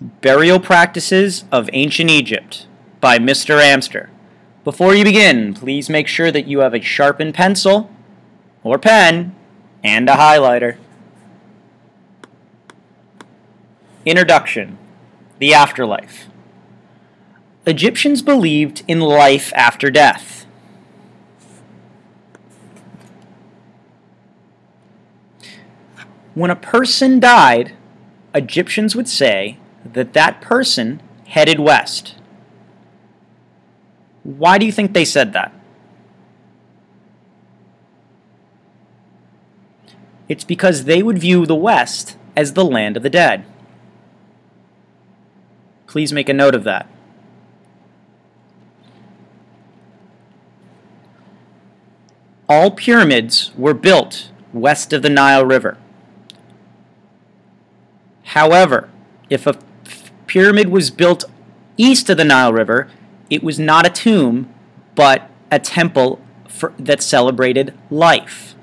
Burial Practices of Ancient Egypt by Mr. Amster. Before you begin, please make sure that you have a sharpened pencil or pen and a highlighter. Introduction The Afterlife Egyptians believed in life after death. When a person died, Egyptians would say that that person headed west. Why do you think they said that? It's because they would view the West as the land of the dead. Please make a note of that. All pyramids were built west of the Nile River. However, if a pyramid was built east of the Nile River, it was not a tomb, but a temple for, that celebrated life.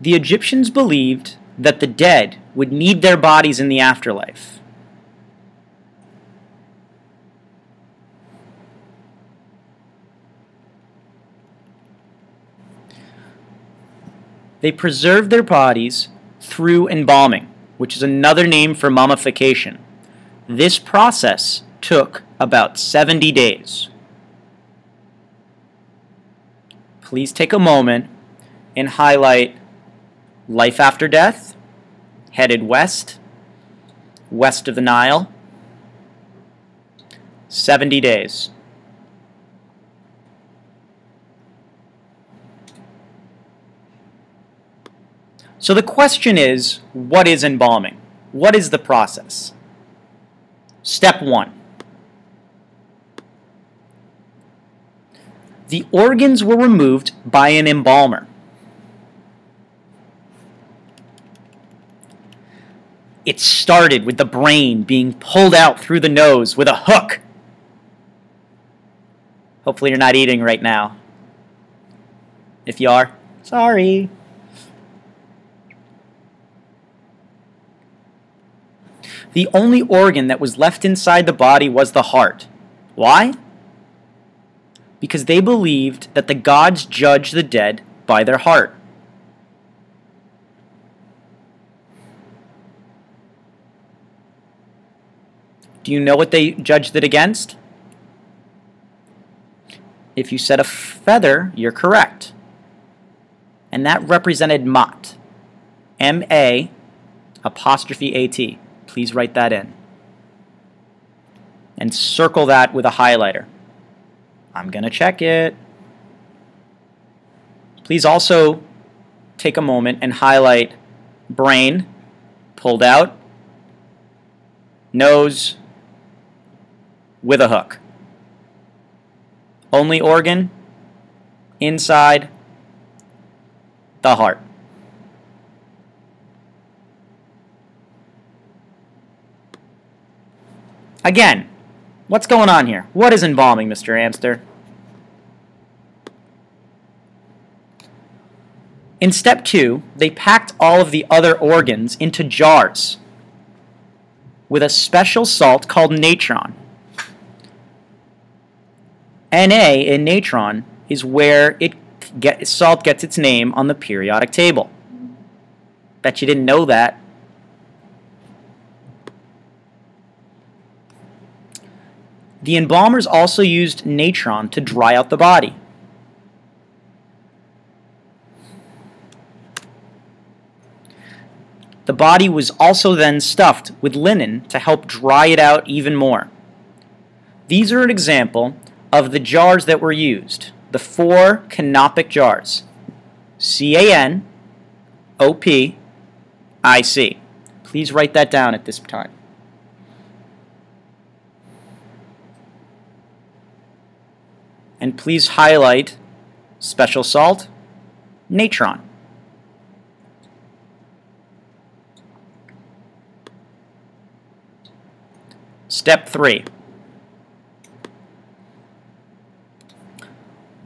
The Egyptians believed that the dead would need their bodies in the afterlife. They preserved their bodies through embalming, which is another name for mummification. This process took about 70 days. Please take a moment and highlight life after death, headed west, west of the Nile, 70 days. So the question is, what is embalming? What is the process? Step one. The organs were removed by an embalmer. It started with the brain being pulled out through the nose with a hook. Hopefully you're not eating right now. If you are, sorry. The only organ that was left inside the body was the heart. Why? Because they believed that the gods judge the dead by their heart. Do you know what they judged it against? If you said a feather, you're correct. And that represented Ma'at. M-A apostrophe A-T. Please write that in. And circle that with a highlighter. I'm going to check it. Please also take a moment and highlight brain, pulled out, nose, with a hook. Only organ, inside, the heart. Again, what's going on here? What is embalming, Mr. Amster? In step two, they packed all of the other organs into jars with a special salt called natron. Na in natron is where it get, salt gets its name on the periodic table. Bet you didn't know that. The embalmers also used natron to dry out the body. The body was also then stuffed with linen to help dry it out even more. These are an example of the jars that were used, the four canopic jars. C-A-N, O-P, I-C. Please write that down at this time. And please highlight special salt, natron. Step 3.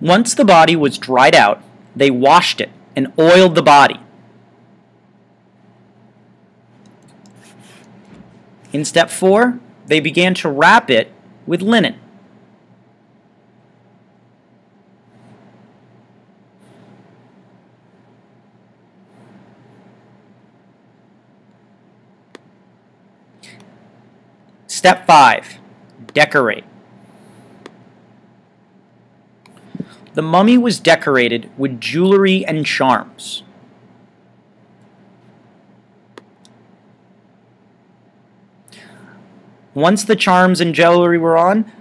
Once the body was dried out, they washed it and oiled the body. In step four, they began to wrap it with linen. Step 5. Decorate. The mummy was decorated with jewelry and charms. Once the charms and jewelry were on,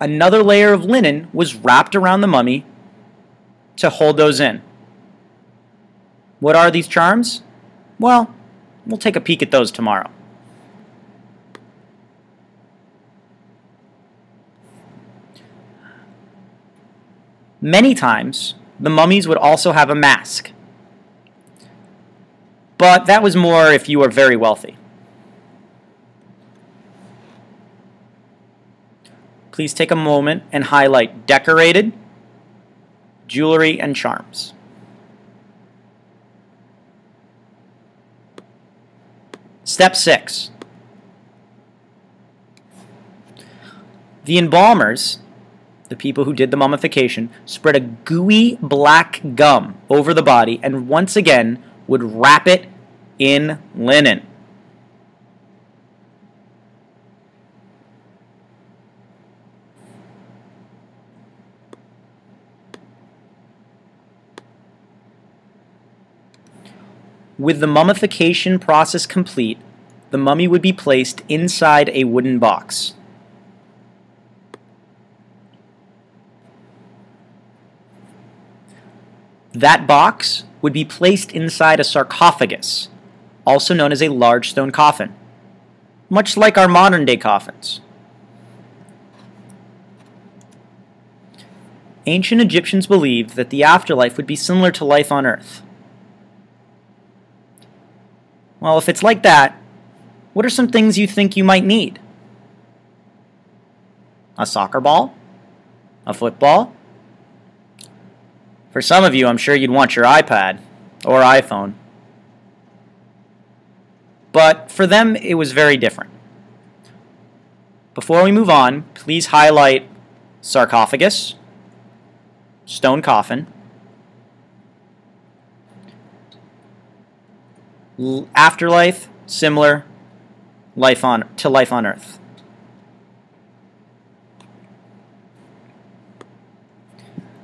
another layer of linen was wrapped around the mummy to hold those in. What are these charms? Well, we'll take a peek at those tomorrow. Many times, the mummies would also have a mask. But that was more if you were very wealthy. Please take a moment and highlight decorated, jewelry, and charms. Step 6. The embalmers the people who did the mummification, spread a gooey black gum over the body and once again would wrap it in linen. With the mummification process complete, the mummy would be placed inside a wooden box. That box would be placed inside a sarcophagus, also known as a large stone coffin, much like our modern day coffins. Ancient Egyptians believed that the afterlife would be similar to life on earth. Well, if it's like that, what are some things you think you might need? A soccer ball? A football? For some of you, I'm sure you'd want your iPad or iPhone. But for them, it was very different. Before we move on, please highlight sarcophagus, stone coffin, afterlife, similar life on to life on earth.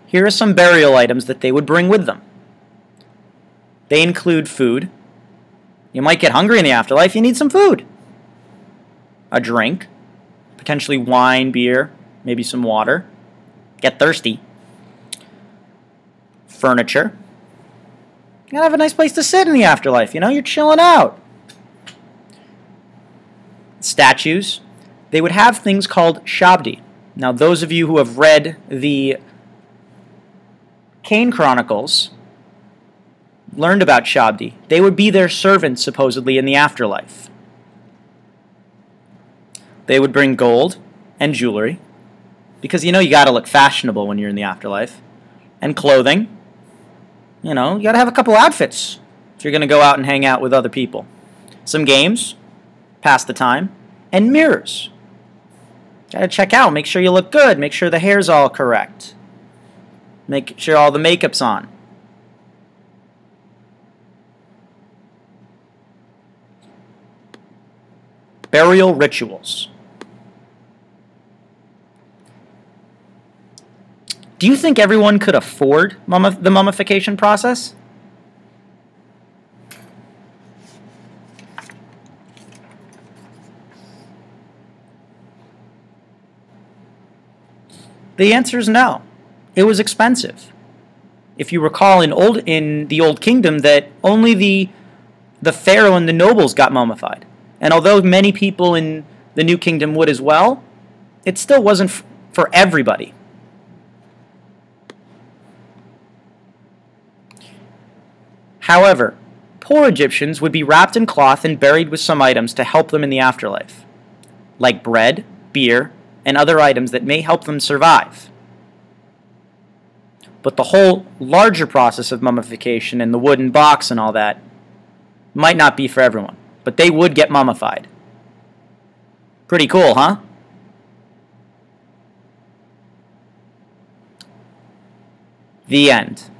Here are some burial items that they would bring with them. They include food. You might get hungry in the afterlife, you need some food. A drink, potentially wine, beer, maybe some water. Get thirsty. Furniture. You gotta have a nice place to sit in the afterlife, you know, you're chilling out. Statues. They would have things called shabti. Now, those of you who have read the Kane Chronicles learned about Shabti. They would be their servants, supposedly, in the afterlife. They would bring gold and jewelry, because you know you gotta look fashionable when you're in the afterlife, and clothing. You know, you gotta have a couple outfits if you're gonna go out and hang out with other people. Some games, pass the time, and mirrors. Gotta check out, make sure you look good, make sure the hair's all correct. Make sure all the makeup's on. Burial rituals. Do you think everyone could afford mummi the mummification process? The answer is no. It was expensive. If you recall in old in the old kingdom that only the the pharaoh and the nobles got mummified. And although many people in the new kingdom would as well, it still wasn't for everybody. However, poor Egyptians would be wrapped in cloth and buried with some items to help them in the afterlife, like bread, beer, and other items that may help them survive. But the whole larger process of mummification and the wooden box and all that might not be for everyone. But they would get mummified. Pretty cool, huh? The end.